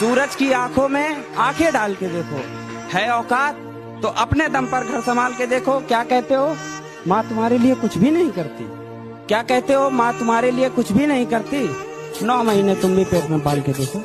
सूरज की आँखों में आँखें डाल के देखो। है औकात? तो अपने दम पर घर संभाल के देखो, क्या कहते हो? माँ तुम्हारे लिए कुछ भी नहीं करती। क्या कहते हो? माँ तुम्हारे लिए कुछ भी नहीं करती। नौ महीने तुम भी पेट में पाल के देखो।